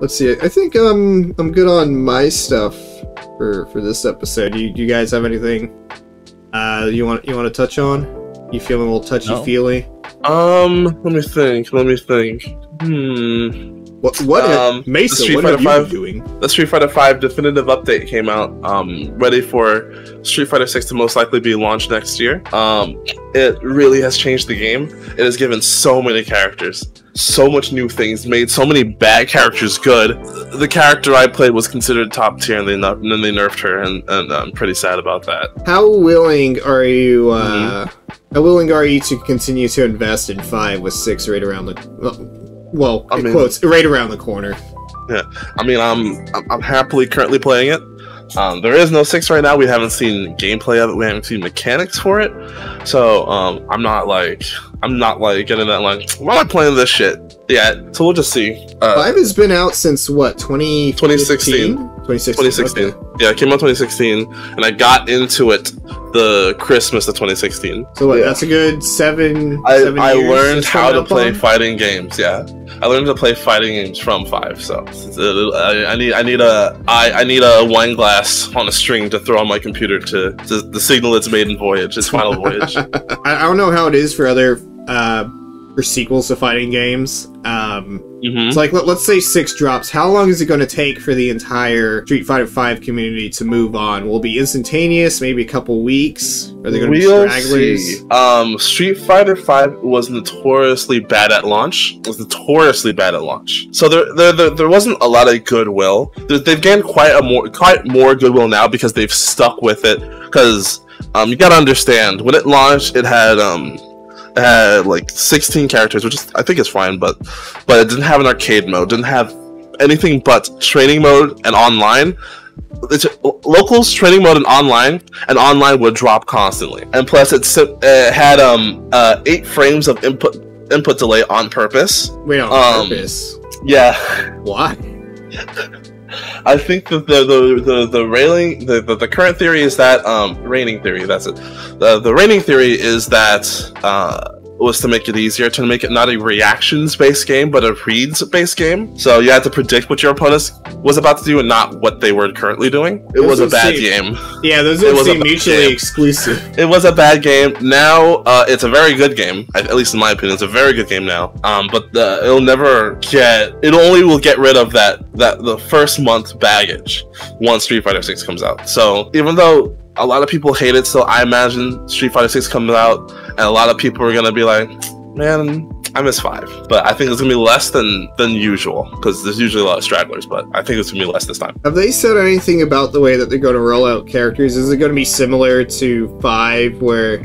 let's see. I think um I'm good on my stuff for for this episode. You you guys have anything uh you want you want to touch on? You feeling a little touchy No. feely? Um, let me think. Let me think. Hmm. What what Um, Mesan? Street What Fighter you five- doing? The Street Fighter V definitive update came out. Um, ready for Street Fighter 6 to most likely be launched next year. Um, it really has changed the game. It has given so many characters, so much new things, made so many bad characters good. The character I played was considered top tier, and they ner- and then they nerfed her, and, and I'm pretty sad about that. How willing are you? uh Mm-hmm. How willing are you to continue to invest in five with six right around the? Well, I in mean- quotes right around the corner. Yeah, I mean, I'm I'm, I'm happily currently playing it. Um, there is no six right now. We haven't seen gameplay of it. We haven't seen mechanics for it. So um, I'm not like I'm not like getting that like why am I playing this shit yet? So we'll just see. Uh, Five has been out since what? 20, 2016. 2016. 2016. okay. Yeah, it came out 2016, and I got into it the Christmas of 2016. So what? Yeah. That's a good seven. I, seven I years learned how to play on? fighting games. Yeah, I learned to play fighting games from five. So I, I need I need a I, I need a wine glass on a string to throw on my computer to, to the signal its maiden voyage, its final voyage. I, I don't know how it is for other uh for sequels to fighting games. Um, hmm it's like let, let's say six drops. How long is it going to take for the entire Street Fighter Five community to move on? Will it be instantaneous? Maybe a couple weeks? Are they going to be We'll stragglers? see. Um, Street Fighter Five was notoriously bad at launch. It was notoriously bad at launch. So there, there, there, there wasn't a lot of goodwill. There- They've gained quite a more, quite more goodwill now because they've stuck with it. Because um, you got to understand, when it launched, it had um, it had like 16 characters, which is I think is fine, but but it didn't have an arcade mode. Didn't have anything but training mode and online. It's locals training mode and online, and online would drop constantly. And plus, it uh, had um uh, eight frames of input input delay on purpose. Wait, on Um, purpose? Yeah, Why? I think that the the the, the railing the, the the current theory is that um raining theory that's it. The the raining theory is that uh was to make it easier to make it not a reactions based game but a reads based game. So you had to predict what your opponent was about to do and not what they were currently doing. It Those was a bad seem- game. Yeah, those It don't seem mutually game. exclusive. It was a bad game. Now uh, it's a very good game. At at least in my opinion, it's a very good game now. Um, but uh, it'll never get. It only will get rid of that that the first month baggage once Street Fighter Six comes out. So even though a lot of people hate it, so I imagine Street Fighter Six comes out, and a lot of people are gonna be like, "Man, I miss five. But I think it's gonna be less than than usual because there's usually a lot of stragglers. But I think it's gonna be less this time. Have they said anything about the way that they're going to roll out characters? Is it going to be similar to five, where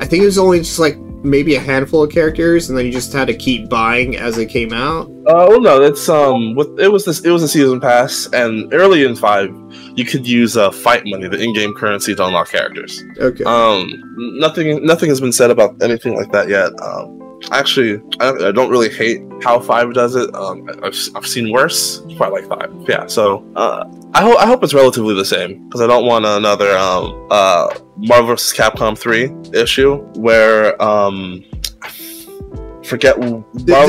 I think it was only just like maybe a handful of characters, and then you just had to keep buying as it came out? Uh, well, no, it's um, with, it was this, it was a season pass, and early in five, you could use uh, fight money, the in-game currency, to unlock characters. Okay. Um, nothing, nothing has been said about anything like that yet. Um, actually, I, I don't really hate how five does it. Um, I've, I've seen worse. Quite like five, yeah. So, uh, I hope, I hope it's relatively the same because I don't want another um, uh, Marvel vs. Capcom three issue where um, forget Marvel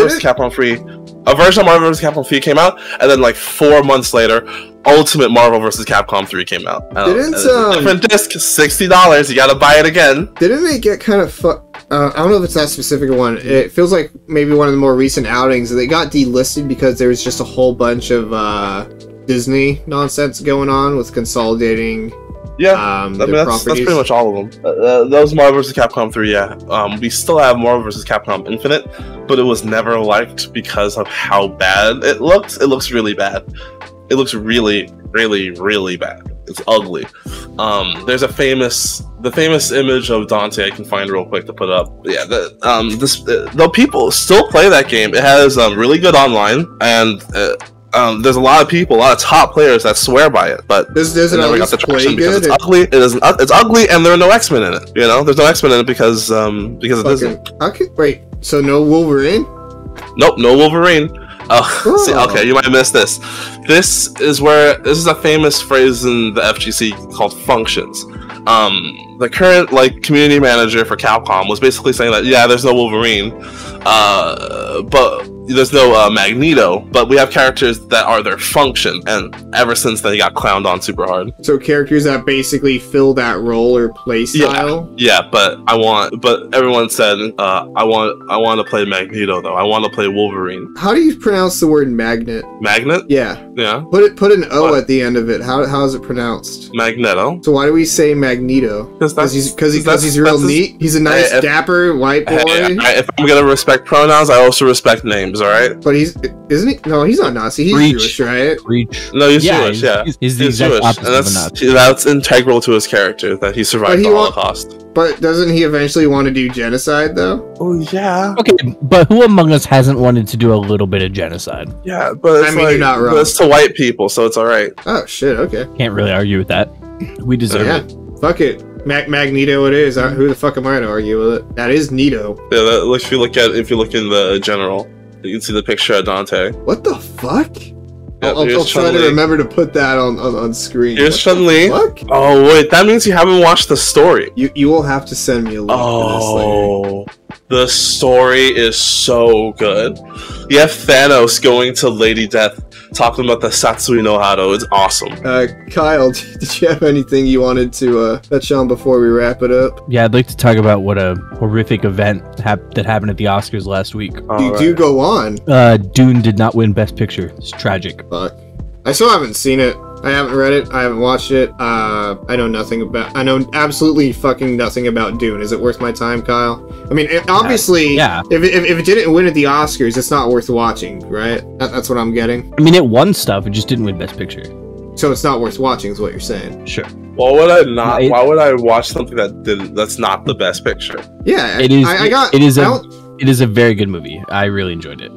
vs. Capcom three a version of Marvel vs. Capcom 3 came out, and then like four months later, Ultimate Marvel vs. Capcom 3 came out. Um, Didn't, and it's a um, different disc, sixty dollars. You gotta buy it again. Didn't they get kind of fu- uh, I don't know if it's that specific one. It feels like maybe one of the more recent outings. They got delisted because there was just a whole bunch of uh, Disney nonsense going on with consolidating Yeah, um, I mean that's, properties. that's pretty much all of them. Uh, uh, those Marvel vs. Capcom 3, yeah. Um, we still have Marvel vs. Capcom Infinite, but it was never liked because of how bad it looks. It looks really bad. It looks really, really, really bad. It's ugly. Um, there's a famous, the famous image of Dante I can find real quick to put up. Yeah, the, um, this, uh, though people still play that game, it has um, really good online, and uh, um, there's a lot of people, a lot of top players that swear by it, but does it it never got the traction because it's ugly. It isn't. It's ugly, and there are no X Men in it. You know, there's no X Men in it because um because it. Okay. How wait, so no Wolverine? Nope, no Wolverine. Oh, see, Oh. okay, you might have missed this. This is where this is a famous phrase in the FGC called functions. Um, the current like community manager for Capcom was basically saying that yeah, there's no Wolverine, uh, but there's no uh, Magneto, but we have characters that are their function, and ever since then he got clowned on super hard. So characters that basically fill that role or play Yeah. style. Yeah, yeah but I want, but everyone said uh, I want, I want to play Magneto though. I want to play Wolverine. How do you pronounce the word magnet? Magnet, Yeah. yeah, Put it put an O What? at the end of it. How how is it pronounced? Magneto. So why do we say Magneto? Because he's because he, he's real neat. He's a nice, Hey, if- dapper white boy. Hey, if I'm gonna respect pronouns, I also respect names. All right. but he's isn't he? No, he's not Nazi. He's Preach. Jewish, right? Reach. No, he's Yeah, Jewish. he's- Yeah, he's- he's the exact Jewish, opposite and of a that's Nazi. that's integral to his character that he But survived he the wa- Holocaust. But doesn't he eventually want to do genocide though? Oh yeah, Okay, but who among us hasn't wanted to do a little bit of genocide? yeah, but it's I mean, like you're not wrong. but it's to white people, so it's all right. Oh shit. Okay. Can't really argue with that. We oh, deserve yeah. it. Fuck it. Mag- Magneto. It is. Who the fuck am I to argue with it? That is Nito. Yeah, that, like, if you look at if you look in the general, you can see the picture of Dante. What the fuck? Yep, I'll, I'll, try to remember to put that on on, on screen. Here's Chun Li. Oh wait, that means you haven't watched the story. You you will have to send me a link for this later. Oh, the story is so good. You have Thanos going to Lady Death, talking about the Satsui no Hado. It's awesome. Uh, Kyle, did you have anything you wanted to uh, touch on before we wrap it up? Yeah, I'd like to talk about what a horrific event hap- that happened at the Oscars last week. you Alright. do go on. Uh, Dune did not win Best Picture. It's tragic. Fuck. I still haven't seen it. I haven't read it. I haven't watched it. Uh, I know nothing about. I know absolutely fucking nothing about Dune. Is it worth my time, Kyle? I mean, it, obviously, yeah. If it, if, if it didn't win at the Oscars, it's not worth watching, right? That, that's what I'm getting. I mean, it won stuff. It just didn't win Best Picture. So it's not worth watching, is what you're saying? Sure. Why would I not? It- why would I watch something that did that's not the best picture? Yeah, it is. I, I got. It is I a. It is a very good movie. I really enjoyed it.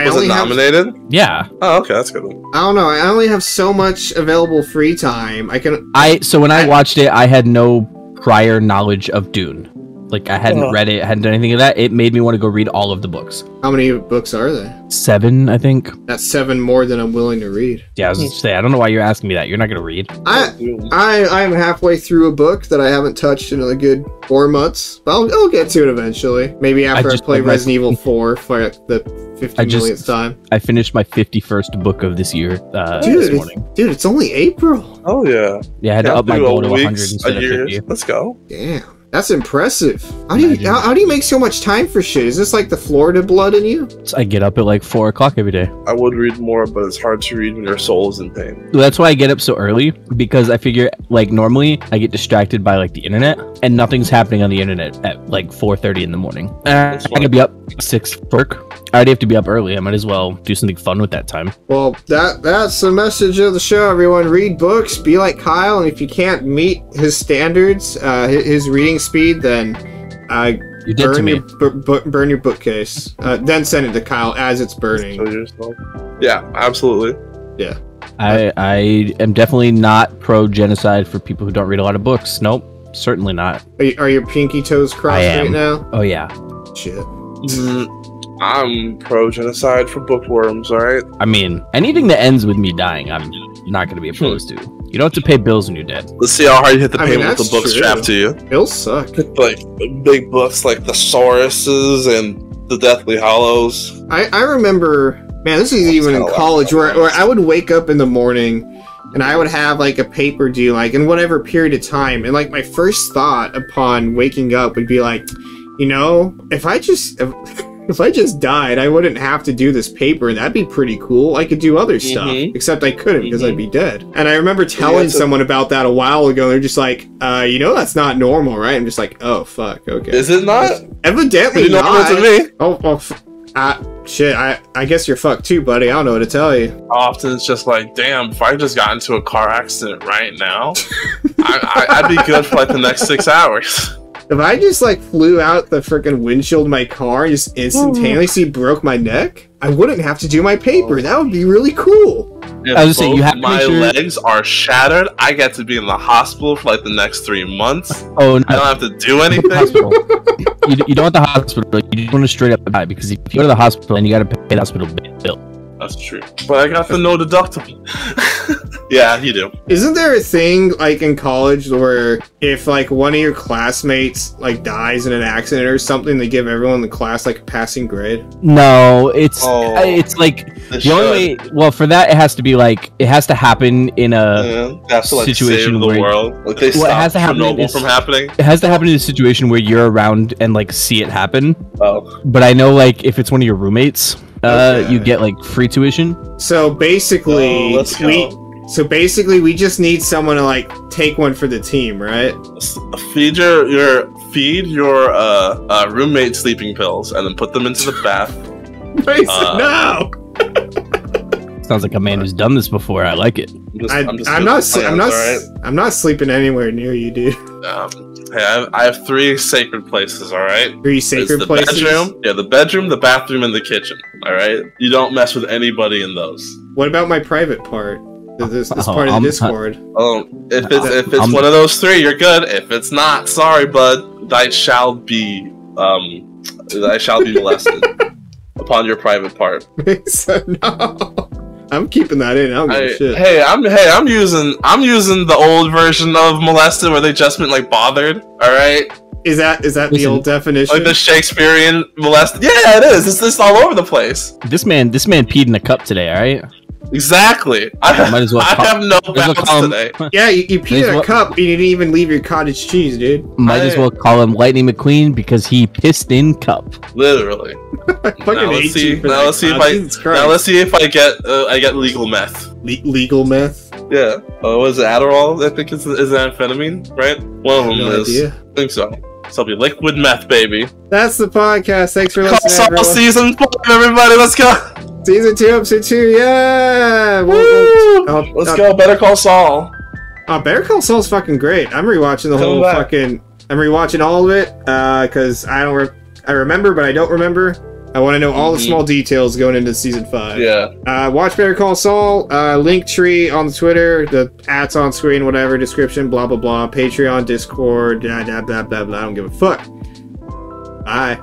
I Was only it have- nominated? Yeah. Oh, okay, that's good. I don't know. I only have so much available free time. I can. I so when I I- watched it, I had no prior knowledge of Dune. Like I hadn't Ugh. read it, hadn't done anything of that. It made me want to go read all of the books. How many books are there? Seven, I think. That's seven more than I'm willing to read. Yeah, I was just say I don't know why you're asking me that. You're not gonna read. I I I'm halfway through a book that I haven't touched in a good four months. But I'll, I'll get to it eventually. Maybe after I, just- play I read- Resident Evil 4 for the 50 I just- millionth time. I finished my 51st book of this year uh, Dude, this it's- morning. dude, it's only April. Oh yeah. Yeah, I had to Can't up my goal to 100 weeks, instead a of 50. Let's go. Damn. That's impressive. How do you how, how do you make so much time for shit? Is this like the Florida blood in you? I get up at like four o'clock every day. I would read more, but it's hard to read when your soul is in pain. That's why I get up so early because I figure like normally I get distracted by like the internet and nothing's happening on the internet at like 4:30 in the morning. Uh, That's I gotta be up six for work. I already have to be up early. I might as well do something fun with that time. Well, that that's the message of the show, everyone. Read books, be like Kyle, and if you can't meet his standards, uh, his reading speed, then uh, You're dead to burn me. your bu- bu- burn your bookcase. Uh, then send it to Kyle as it's burning. Yeah, absolutely. Yeah i I am definitely not pro genocide for people who don't read a lot of books. Nope, certainly not. Are, you, are your pinky toes crossed I am. right now? Oh yeah. Shit. Mm, I'm pro genocide for bookworms. All right. I mean, anything that ends with me dying, I'm not going to be opposed to. You don't have to pay bills when you're dead. Let's see how hard you hit the I mean, with the books book true. strapped to you. It'll suck. Like big books like the Sauruses and the Deathly Hallows. I, I remember, man, this is even in college where, where I would wake up in the morning and I would have like a paper due, like in whatever period of time. And like my first thought upon waking up would be like, you know, if I just. If, if I just died, I wouldn't have to do this paper, and that'd be pretty cool. I could do other stuff, Mhm. except I couldn't because Mhm. I'd be dead. And I remember telling it's a- someone about that a while ago, and they're just like, uh, you know, that's not normal, right? I'm just like, oh, fuck, okay. Is it not? Evidently Pretty normal not. to me. Oh, well, f- uh, shit. I, I guess you're fucked too, buddy. I don't know what to tell you. Often it's just like, damn, if I just got into a car accident right now, I, I, I'd be good for like the next six hours. If I just like flew out the freaking windshield of my car and just instantaneously broke my neck, I wouldn't have to do my paper. Oh. That would be really cool. If I was gonna you have my make sure- legs are shattered, I get to be in the hospital for like the next three months. Oh, no. I don't have to do anything. you, you don't want the hospital. You just want to straight up die because if you go to the hospital and you got to pay the hospital bill. That's true. But I got the no deductible. Yeah, you do. Isn't there a thing like in college where if like one of your classmates like dies in an accident or something, they give everyone in the class like a passing grade? No, it's Oh. it's like They the only should. way. Well, for that, it has to be like it has to happen in a. Yeah, they have to like situation save the where- world. Like they Well, it has to happen in Chernobyl from happening. It has to happen in a situation where you're around and like see it happen. Oh, But I know like if it's one of your roommates, uh, Okay. you get like free tuition. So basically, Oh, let's go. we so basically we just need someone to like take one for the team, right? Feed your your feed your uh, uh roommate sleeping pills and then put them into the bath. Mason, Uh, no. Sounds like a man who's done this before. I like it. I'm, just, I, I'm, I'm, not. doing s- I'm not. alright? s- I'm not sleeping anywhere near you, dude. Um, hey, I have, I have three sacred places. All right. Three It's sacred the places. bedroom, yeah, the bedroom, the bathroom, and the kitchen. All right. You don't mess with anybody in those. What about my private part? This, this Oh, part of I'm- the Discord. Oh, if it's if it's I'm- one of those three, you're good. If it's not, sorry, bud. Thy shall be um, thy shall be molested upon your private part. Mason, no. I'm keeping that in. I don't give I, a shit. hey, I'm hey, I'm using I'm using the old version of molested where they just meant like bothered. All right, Is that is that the old definition? like the Shakespearean molested. Yeah, it is. It's just all over the place. This man, this man peed in a cup today. All right. Exactly. I, Might as well I call- have no Might as well balance call him- today. yeah, you, you peed May as in a well- cup and you didn't even leave your cottage cheese, dude. Might as well call him Lightning McQueen because he pissed in cup. Literally. I fucking Now let's see. for Now that, let's see if Cloud. I. Jesus Now let's see if I get uh, I get legal meth. Le- legal meth. Yeah. Oh, was it Adderall? I think is is amphetamine, right? One of them No is. idea. I think so. So it'll be liquid meth, baby. That's the podcast. Thanks for Call listening, Saul everyone. season five, everybody. Let's go. Season two, episode two. Yeah. We'll- Woo! we'll- uh, Let's uh, go. Better call Saul. Uh, Better Call Saul's fucking great. I'm rewatching the Coming whole back. fucking. I'm rewatching all of it because I don't. Re- I remember, but I don't remember. I want to know all the Mhm. small details going into season five. Yeah. Uh, watch Better Call Saul. Uh, link tree on the Twitter. The ads on screen. Whatever description. Blah blah blah. Patreon, Discord. Blah blah blah blah blah. I don't give a fuck. Bye.